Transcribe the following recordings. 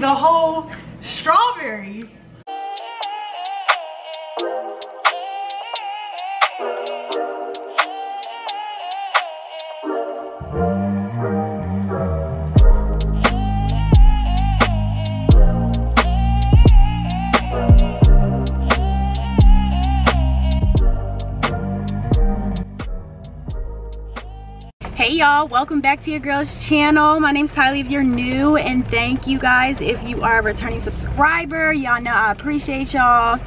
the whole strawberry. Y'all. Welcome back to your girls channel. My name's Ty-Li if you're new and thank you guys if you are a returning subscriber. Y'all know I appreciate y'all.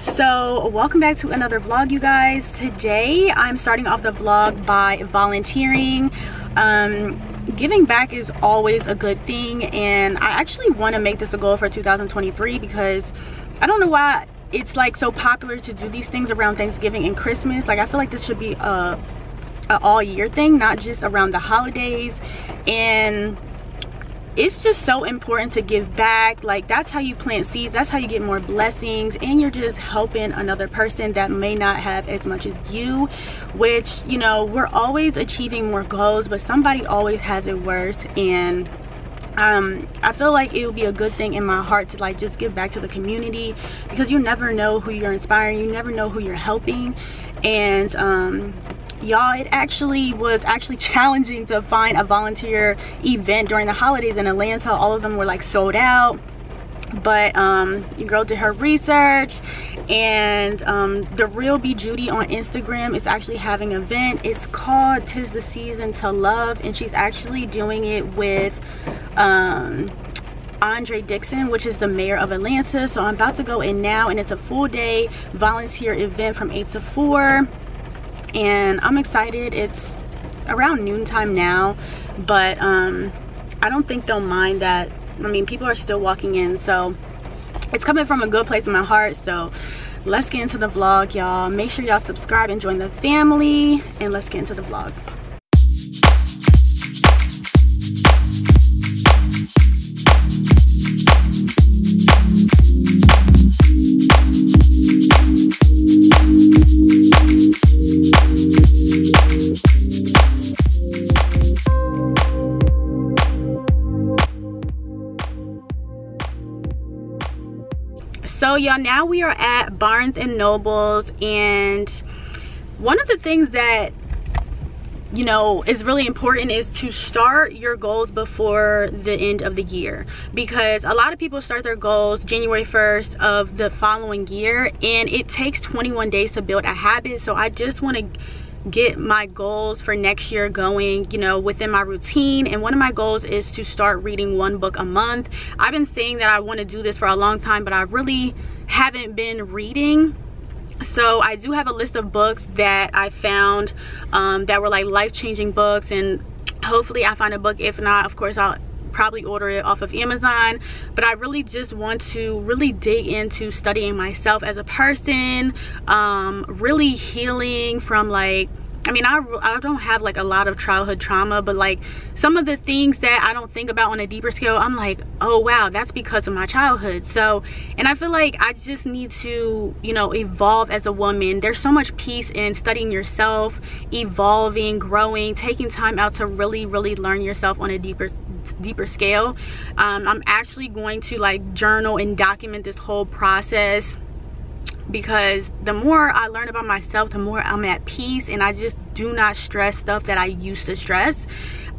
So welcome back to another vlog you guys. Today I'm starting off the vlog by volunteering. Um, giving back is always a good thing and I actually want to make this a goal for 2023 because I don't know why it's like so popular to do these things around Thanksgiving and Christmas. Like I feel like this should be a all year thing not just around the holidays. And it's just so important to give back. Like that's how you plant seeds. That's how you get more blessings. And you're just helping another person that may not have as much as you which you know we're always achieving more goals but somebody always has it worse. And um, I feel like it would be a good thing in my heart to like just give back to the community because you never know who you're inspiring. You never know who you're helping. And um, y'all it actually was actually challenging to find a volunteer event during the holidays in atlanta. All of them were like sold out. But um your girl did her research and um the real be judy on instagram is actually having an event. It's called tis the season to love and she's actually doing it with um Andre Dickens, which is the mayor of Atlanta. So I'm about to go in now and it's a full day volunteer event from 8 to 4 and I'm excited. It's around noontime now, but um, I don't think they'll mind that. I mean, people are still walking in, so it's coming from a good place in my heart. So let's get into the vlog, y'all. Make sure y'all subscribe and join the family, and let's get into the vlog. So y'all now we are at barnes and nobles and one of the things that you know is really important is to start your goals before the end of the year because a lot of people start their goals January 1st of the following year and it takes 21 days to build a habit so I just want to get my goals for next year going you know within my routine. And one of my goals is to start reading one book a month. I've been saying that i want to do this for a long time but i really haven't been reading. So i do have a list of books that i found um, that were like life-changing books and hopefully i find a book. If not of course i'll probably order it off of Amazon but I really just want to really dig into studying myself as a person um, really healing from like I mean, I, I don't have like a lot of childhood trauma, but like some of the things that I don't think about on a deeper scale, I'm like, oh wow, that's because of my childhood. So, and I feel like I just need to, you know, evolve as a woman. There's so much peace in studying yourself, evolving, growing, taking time out to really, really learn yourself on a deeper deeper scale. Um, i'm actually going to like journal and document this whole process because the more I learn about myself the more I'm at peace and I just do not stress stuff that I used to stress.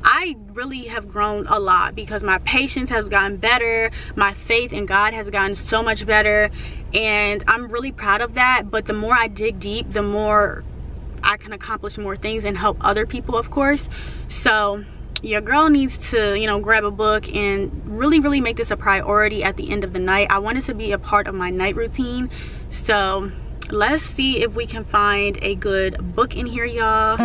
I really have grown a lot because my patience has gotten better my faith in God has gotten so much better and I'm really proud of that. But the more I dig deep the more I can accomplish more things and help other people of course. So your girl needs to you know grab a book and really really make this a priority at the end of the night. I want it to be a part of my night routine. So let's see if we can find a good book in here y'all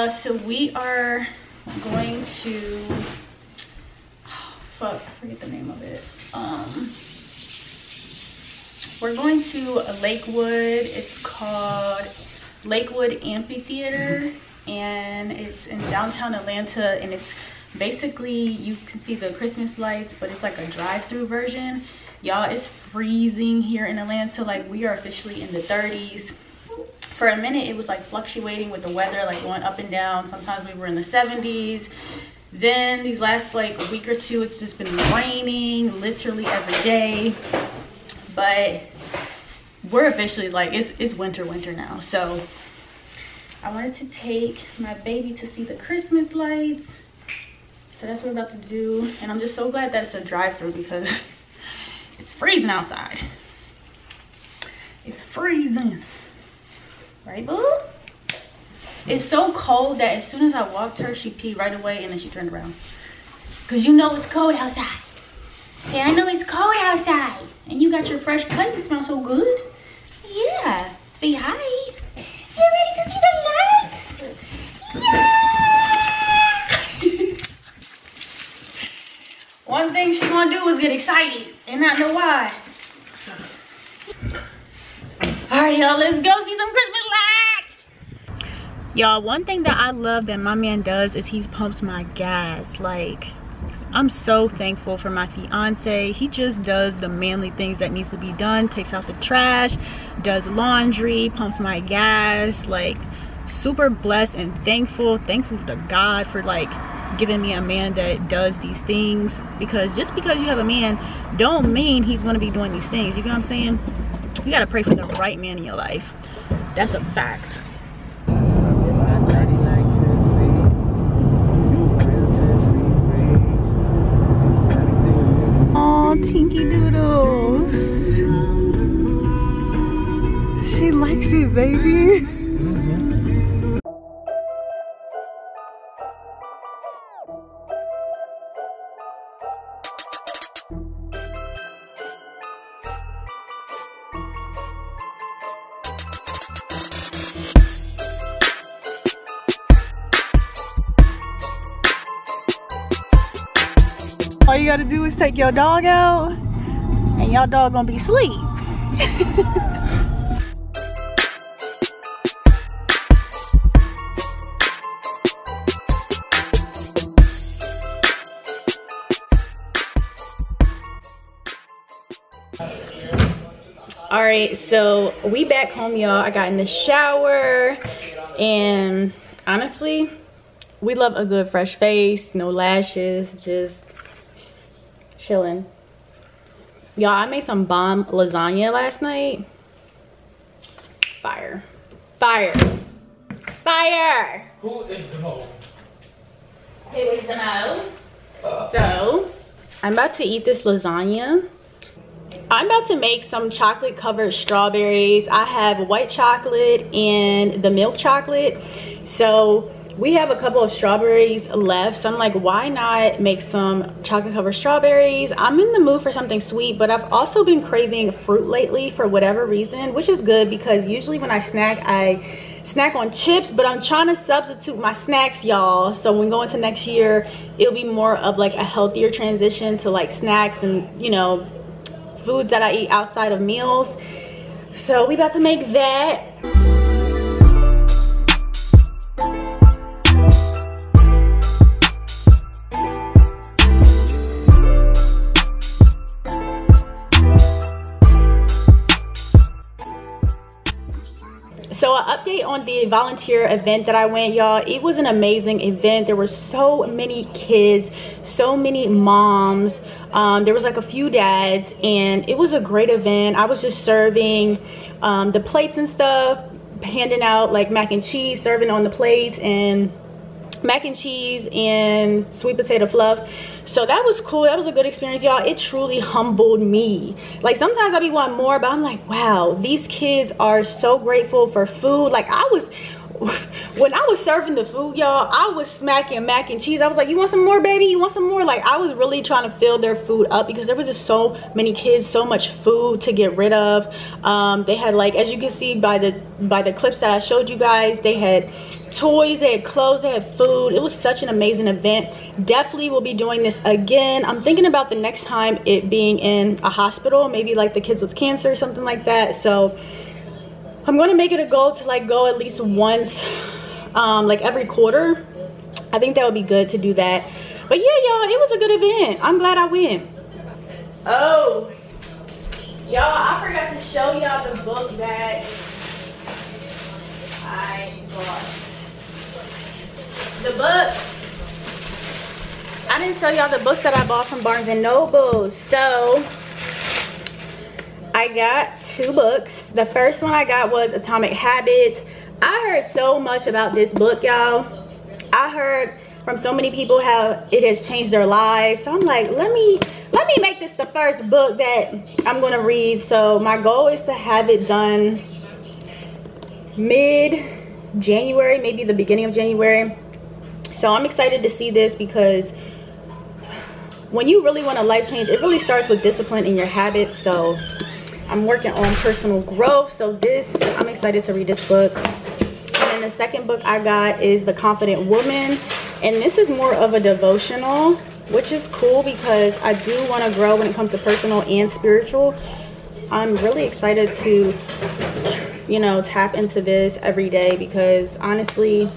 y'all so we are going to oh, fuck i forget the name of it. Um we're going to lakewood. It's called lakewood amphitheater and it's in downtown atlanta and it's basically you can see the christmas lights but it's like a drive-through version. Y'all it's freezing here in atlanta. Like we are officially in the 30s for a minute it was like fluctuating with the weather like going up and down. Sometimes we were in the 70s then these last like week or two it's just been raining literally every day. But we're officially like it's, it's winter winter now. So i wanted to take my baby to see the christmas lights. So that's what we're about to do. And i'm just so glad that it's a drive-through because it's freezing outside. It's freezing Right, boo? It's so cold that as soon as I walked her, she peed right away and then she turned around. Because you know it's cold outside. See, I know it's cold outside. And you got your fresh cut. You smell so good. Yeah. Say hi. You ready to see the lights? Yeah! One thing she gonna do is get excited and not know why. All right, y'all, let's go see some Christmas. Y'all, one thing that I love that my man does is he pumps my gas. Like, I'm so thankful for my fiance. He just does the manly things that needs to be done. Takes out the trash, does laundry, pumps my gas. Like, super blessed and thankful. Thankful to God for like giving me a man that does these things. Because just because you have a man don't mean he's gonna be doing these things. You know what I'm saying? you gotta pray for the right man in your life that's a fact Tinky Doodles. She likes it, baby. Take your dog out and your dog gonna be asleep. all right so we back home y'all i got in the shower and honestly we love a good fresh face no lashes just chilling. Y'all, I made some bomb lasagna last night. Fire. Fire. Fire! Who is the mo? Who is the mo? So, I'm about to eat this lasagna. I'm about to make some chocolate covered strawberries. I have white chocolate and the milk chocolate. So we have a couple of strawberries left so i'm like why not make some chocolate covered strawberries? I'm in the mood for something sweet but i've also been craving fruit lately for whatever reason which is good because usually when i snack i snack on chips but i'm trying to substitute my snacks y'all. So when we go into next year it'll be more of like a healthier transition to like snacks and you know foods that i eat outside of meals. So we about to make that so an update on the volunteer event that i went y'all. It was an amazing event. There were so many kids so many moms. Um, there was like a few dads and it was a great event. I was just serving um, the plates and stuff handing out like mac and cheese serving on the plates and mac and cheese and sweet potato fluff so that was cool. That was a good experience y'all. It truly humbled me. Like sometimes i be wanting more but i'm like wow these kids are so grateful for food. Like i was when I was serving the food, y'all, I was smacking mac and cheese. I was like, you want some more, baby? You want some more? Like, I was really trying to fill their food up because there was just so many kids, so much food to get rid of. Um, they had like, as you can see by the by the clips that I showed you guys, they had toys, they had clothes, they had food. It was such an amazing event. Definitely will be doing this again. I'm thinking about the next time it being in a hospital, maybe like the kids with cancer or something like that. So I'm gonna make it a goal to like go at least once um, like every quarter. I think that would be good to do that. But yeah, y'all, it was a good event. I'm glad I went. Oh, y'all, I forgot to show y'all the book that I bought. The books. I didn't show y'all the books that I bought from Barnes & Noble. So, I got two books. The first one I got was Atomic Habits I heard so much about this book, y'all. I heard from so many people how it has changed their lives. So I'm like, let me let me make this the first book that I'm gonna read. So my goal is to have it done mid January, maybe the beginning of January. So I'm excited to see this because when you really want a life change, it really starts with discipline in your habits. So I'm working on personal growth. So this, I'm excited to read this book And then the second book I got is The Confident Woman. And this is more of a devotional, which is cool because I do want to grow when it comes to personal and spiritual. I'm really excited to, you know, tap into this every day because honestly,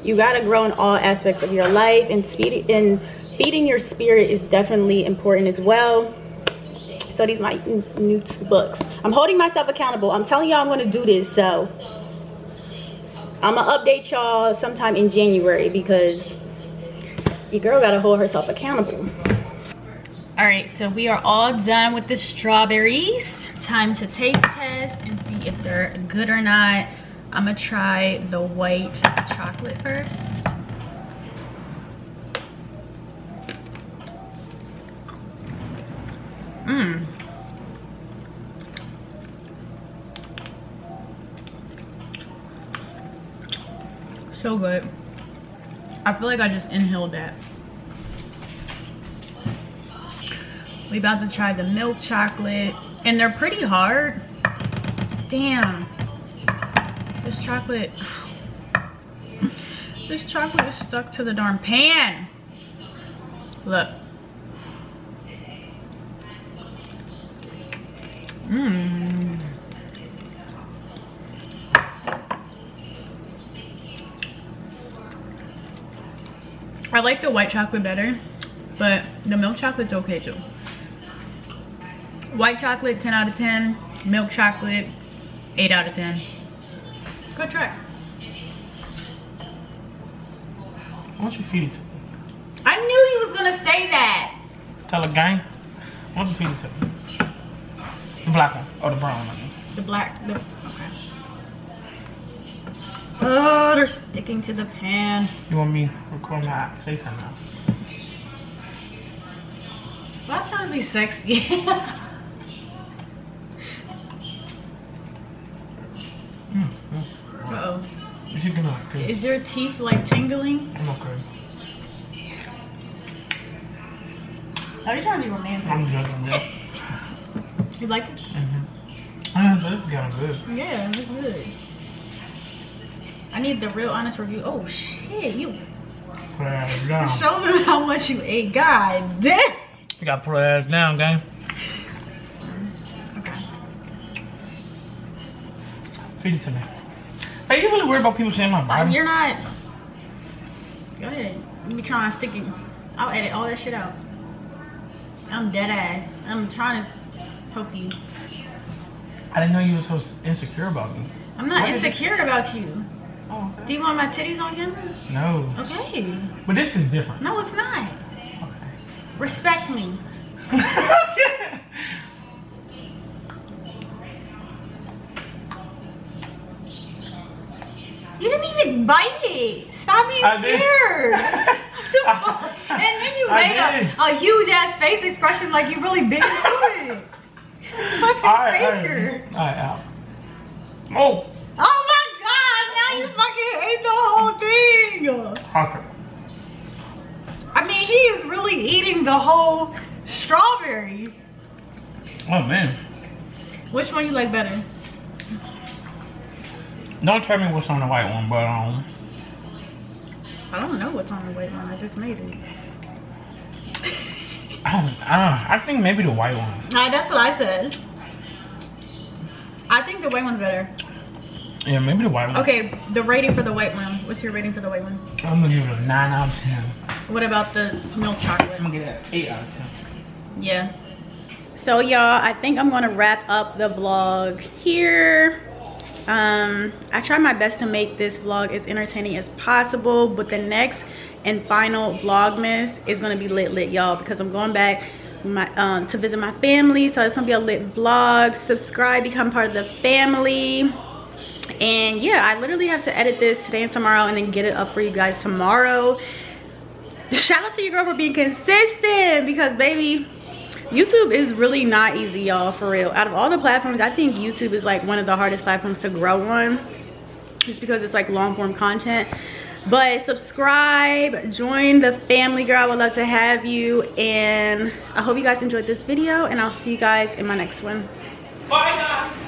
you got to grow in all aspects of your life and speed and feeding your spirit is definitely important as well these my new books i'm holding myself accountable i'm telling y'all i'm going to do this so I'm gonna update y'all sometime in January because your girl gotta hold herself accountable. All right, so we are all done with the strawberries. Time to taste test and see if they're good or not. I'm gonna try the white chocolate first. Mmm. So good. I feel like I just inhaled that. We about to try the milk chocolate. And they're pretty hard. Damn. This chocolate. This chocolate is stuck to the darn pan. Look. Mmm. I like the white chocolate better, but the milk chocolate's okay too. White chocolate, 10 out of 10. Milk chocolate, 8 out of 10. Good try. Why don't you feed it to me? I knew he was gonna say that. Tell a gang. Why don't you feed it to me? The black one or the brown one. The black, the, okay. Oh, they're sticking to the pan. You want me to record my face or not? Stop trying to be sexy. mm, mm. Uh oh. You? Good. Is your teeth like tingling? I'm okay. Are you trying to be romantic? I'm joking. You like it? Mm-hmm. Uh, so this is kind of good. Yeah, it's good. I need the real honest review. Oh shit, you. Down. Show them how much you ate. God damn. You gotta put her ass down, gang. Okay. Feed it to me. Hey, you really worried about people saying my body? You're not. Go ahead. You be trying to stick it. I'll edit all that shit out. I'm dead ass. I'm trying to you. I didn't know you were so insecure about me. I'm not insecure about you. Oh, okay. Do you want my titties on camera? No. Okay. But this is different. No, it's not. Okay. Respect me. You didn't even bite it. Stop being I scared. and then you made a, a, huge ass face expression like you really bit into it. Fucking all right, faker. All right, all right, out. Oh. Oh my god, now you fucking ate y'all. Hawker. I mean, he is really eating the whole strawberry. Oh man. Which one you like better? Don't tell me what's on the white one, but um, I don't know what's on the white one. I just made it. I don't, I don't. I think maybe the white one. Nah, that's what I said. I think the white one's better. Yeah, maybe the white one. Okay, the rating for the white one. What's your rating for the white one? I'm gonna give it a nine out of ten. What about the milk chocolate? I'm gonna give it an eight out of ten. Yeah. so y'all i think i'm gonna wrap up the vlog here um i try my best to make this vlog as entertaining as possible but the next and final vlogmas is gonna be lit lit y'all because i'm going back my um to visit my family so it's gonna be a lit vlog subscribe become part of the family and yeah i literally have to edit this today and tomorrow and then get it up for you guys tomorrow shout out to your girl for being consistent because baby YouTube is really not easy, y'all, for real. Out of all the platforms, I think YouTube is like one of the hardest platforms to grow on. Just because it's like long form content. But subscribe, join the family, girl. I would love to have you. And I hope you guys enjoyed this video. And I'll see you guys in my next one. Bye guys.